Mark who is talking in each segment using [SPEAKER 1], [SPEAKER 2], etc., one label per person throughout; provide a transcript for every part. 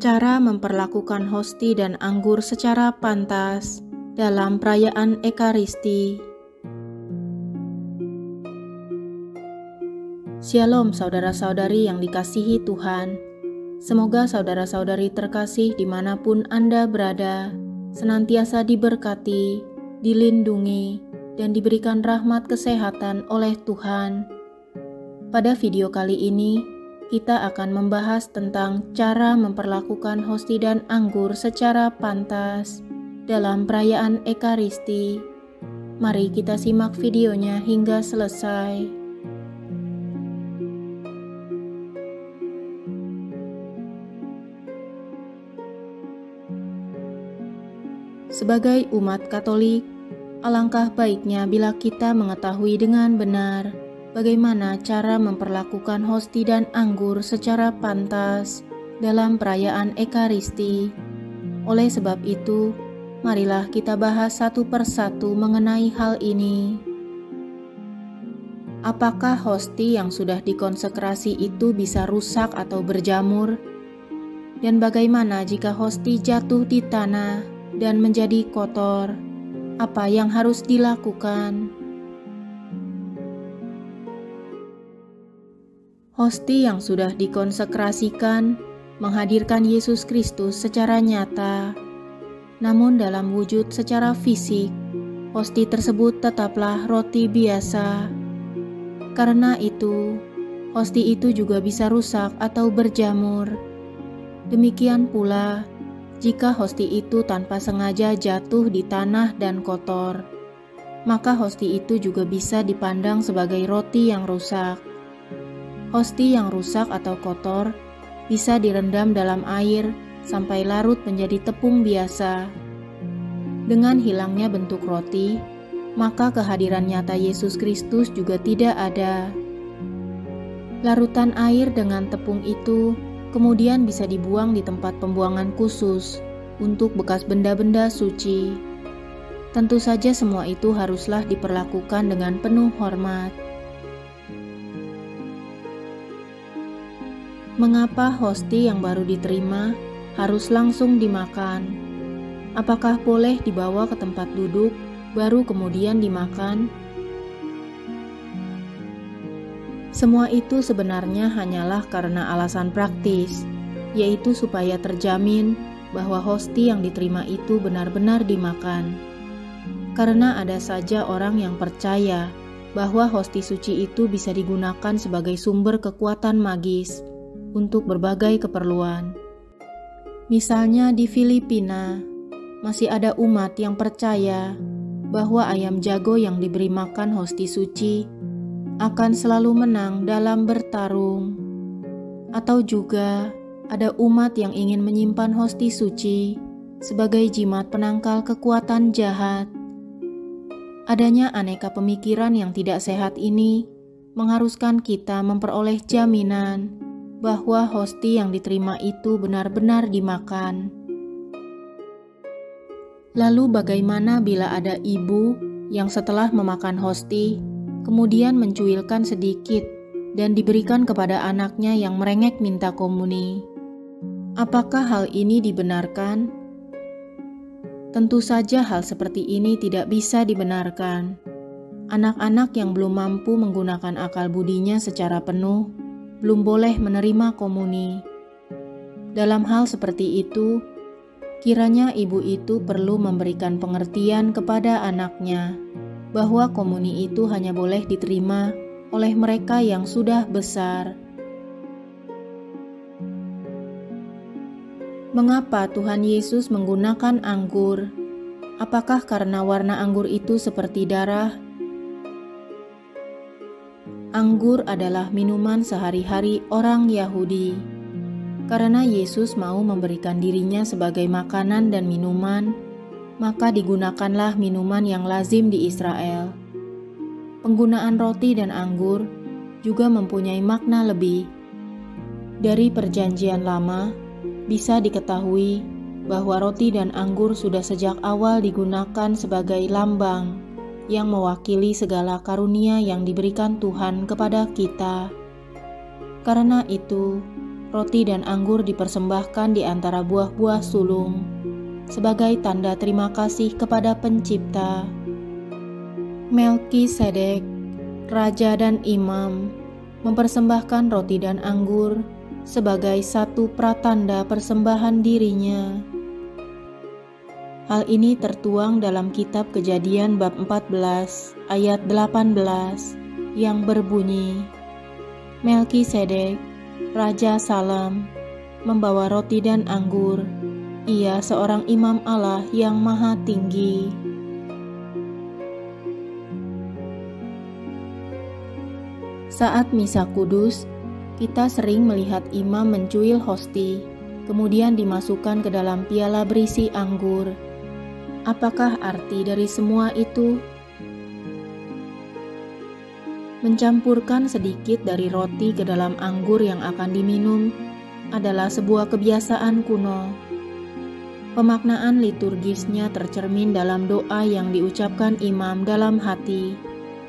[SPEAKER 1] Cara memperlakukan hosti dan anggur secara pantas dalam perayaan Ekaristi. Shalom saudara-saudari yang dikasihi Tuhan. Semoga saudara-saudari terkasih di mana pun Anda berada, senantiasa diberkati, dilindungi, dan diberikan rahmat kesehatan oleh Tuhan. Pada video kali ini, kita akan membahas tentang cara memperlakukan hosti dan anggur secara pantas dalam perayaan Ekaristi. Mari kita simak videonya hingga selesai. Sebagai umat Katolik, Alangkah baiknya bila kita mengetahui dengan benar bagaimana cara memperlakukan hosti dan anggur secara pantas dalam perayaan Ekaristi. Oleh sebab itu, marilah kita bahas satu persatu mengenai hal ini. Apakah hosti yang sudah dikonsekrasi itu bisa rusak atau berjamur? Dan bagaimana jika hosti jatuh di tanah dan menjadi kotor? apa yang harus dilakukan. Hosti yang sudah dikonsekrasikan menghadirkan Yesus Kristus secara nyata, namun dalam wujud secara fisik, hosti tersebut tetaplah roti biasa. Karena itu, hosti itu juga bisa rusak atau berjamur. Demikian pula, jika hosti itu tanpa sengaja jatuh di tanah dan kotor, maka hosti itu juga bisa dipandang sebagai roti yang rusak. Hosti yang rusak atau kotor bisa direndam dalam air sampai larut menjadi tepung biasa. Dengan hilangnya bentuk roti, maka kehadiran nyata Yesus Kristus juga tidak ada. Larutan air dengan tepung itu kemudian bisa dibuang di tempat pembuangan khusus untuk bekas benda-benda suci. Tentu saja semua itu haruslah diperlakukan dengan penuh hormat. Mengapa hosti yang baru diterima harus langsung dimakan? Apakah boleh dibawa ke tempat duduk baru kemudian dimakan? Semua itu sebenarnya hanyalah karena alasan praktis, yaitu supaya terjamin bahwa hosti yang diterima itu benar-benar dimakan. Karena ada saja orang yang percaya bahwa hosti suci itu bisa digunakan sebagai sumber kekuatan magis untuk berbagai keperluan. Misalnya di Filipina, masih ada umat yang percaya bahwa ayam jago yang diberi makan hosti suci akan selalu menang dalam bertarung, atau juga ada umat yang ingin menyimpan hosti suci sebagai jimat penangkal kekuatan jahat. Adanya aneka pemikiran yang tidak sehat ini mengharuskan kita memperoleh jaminan bahwa hosti yang diterima itu benar-benar dimakan. Lalu, bagaimana bila ada ibu yang setelah memakan hosti kemudian mencuilkan sedikit dan diberikan kepada anaknya yang merengek minta komuni. Apakah hal ini dibenarkan? Tentu saja hal seperti ini tidak bisa dibenarkan. Anak-anak yang belum mampu menggunakan akal budinya secara penuh belum boleh menerima komuni. Dalam hal seperti itu, kiranya ibu itu perlu memberikan pengertian kepada anaknya bahwa komuni itu hanya boleh diterima oleh mereka yang sudah besar. Mengapa Tuhan Yesus menggunakan anggur? Apakah karena warna anggur itu seperti darah? Anggur adalah minuman sehari-hari orang Yahudi. Karena Yesus mau memberikan dirinya sebagai makanan dan minuman, maka digunakanlah minuman yang lazim di Israel. Penggunaan roti dan anggur juga mempunyai makna lebih. Dari Perjanjian Lama, bisa diketahui bahwa roti dan anggur sudah sejak awal digunakan sebagai lambang yang mewakili segala karunia yang diberikan Tuhan kepada kita. Karena itu, roti dan anggur dipersembahkan di antara buah-buah sulung sebagai tanda terima kasih kepada Pencipta. Melki Sedek, raja dan imam, mempersembahkan roti dan anggur sebagai satu pratanda persembahan dirinya. Hal ini tertuang dalam kitab Kejadian bab 14 ayat 18 yang berbunyi Melki Sedek, Raja Salam, membawa roti dan anggur. Ia seorang imam Allah yang maha tinggi. Saat misa kudus, kita sering melihat imam mencuil hosti, kemudian dimasukkan ke dalam piala berisi anggur. Apakah arti dari semua itu? Mencampurkan sedikit dari roti ke dalam anggur yang akan diminum adalah sebuah kebiasaan kuno. Pemaknaan liturgisnya tercermin dalam doa yang diucapkan imam dalam hati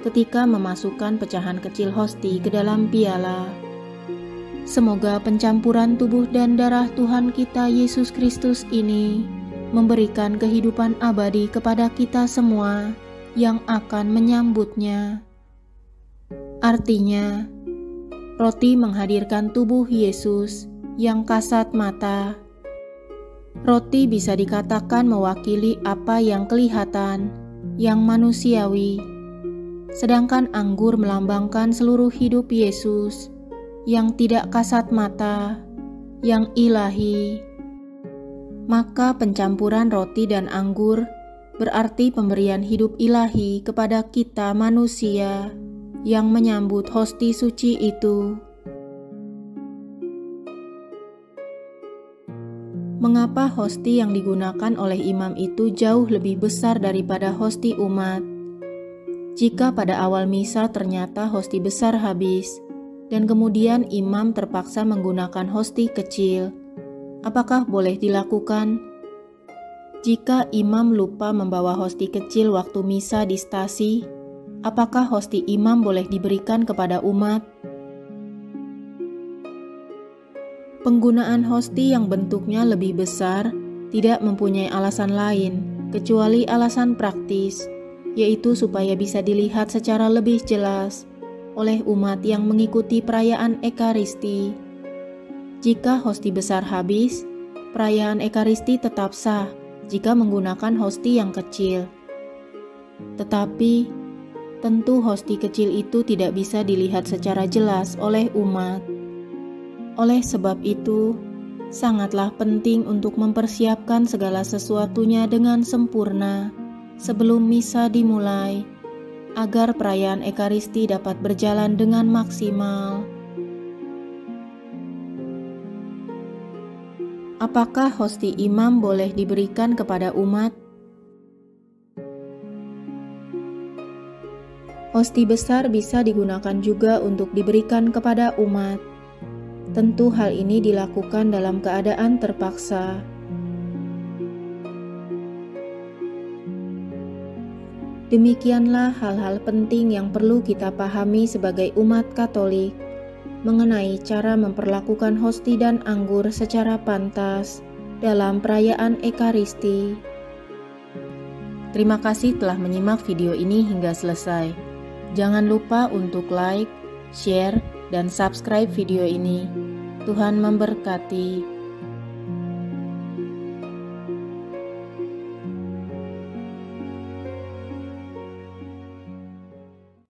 [SPEAKER 1] ketika memasukkan pecahan kecil hosti ke dalam piala. Semoga pencampuran tubuh dan darah Tuhan kita Yesus Kristus ini memberikan kehidupan abadi kepada kita semua yang akan menyambutnya. Artinya, roti menghadirkan tubuh Yesus yang kasat mata. Roti bisa dikatakan mewakili apa yang kelihatan, yang manusiawi, sedangkan anggur melambangkan seluruh hidup Yesus yang tidak kasat mata, yang ilahi. Maka pencampuran roti dan anggur berarti pemberian hidup ilahi kepada kita manusia yang menyambut hosti suci itu. Mengapa hosti yang digunakan oleh imam itu jauh lebih besar daripada hosti umat? Jika pada awal misa ternyata hosti besar habis, dan kemudian imam terpaksa menggunakan hosti kecil, apakah boleh dilakukan? Jika imam lupa membawa hosti kecil waktu misa di stasi, apakah hosti imam boleh diberikan kepada umat? Penggunaan hosti yang bentuknya lebih besar tidak mempunyai alasan lain kecuali alasan praktis yaitu supaya bisa dilihat secara lebih jelas oleh umat yang mengikuti perayaan Ekaristi. Jika hosti besar habis, perayaan Ekaristi tetap sah jika menggunakan hosti yang kecil. Tetapi, tentu hosti kecil itu tidak bisa dilihat secara jelas oleh umat. Oleh sebab itu, sangatlah penting untuk mempersiapkan segala sesuatunya dengan sempurna sebelum misa dimulai, agar perayaan Ekaristi dapat berjalan dengan maksimal. Apakah hosti imam boleh diberikan kepada umat? Hosti besar bisa digunakan juga untuk diberikan kepada umat. Tentu hal ini dilakukan dalam keadaan terpaksa. Demikianlah hal-hal penting yang perlu kita pahami sebagai umat Katolik mengenai cara memperlakukan hosti dan anggur secara pantas dalam perayaan Ekaristi. Terima kasih telah menyimak video ini hingga selesai. Jangan lupa untuk like, share, dan subscribe video ini. Tuhan memberkati.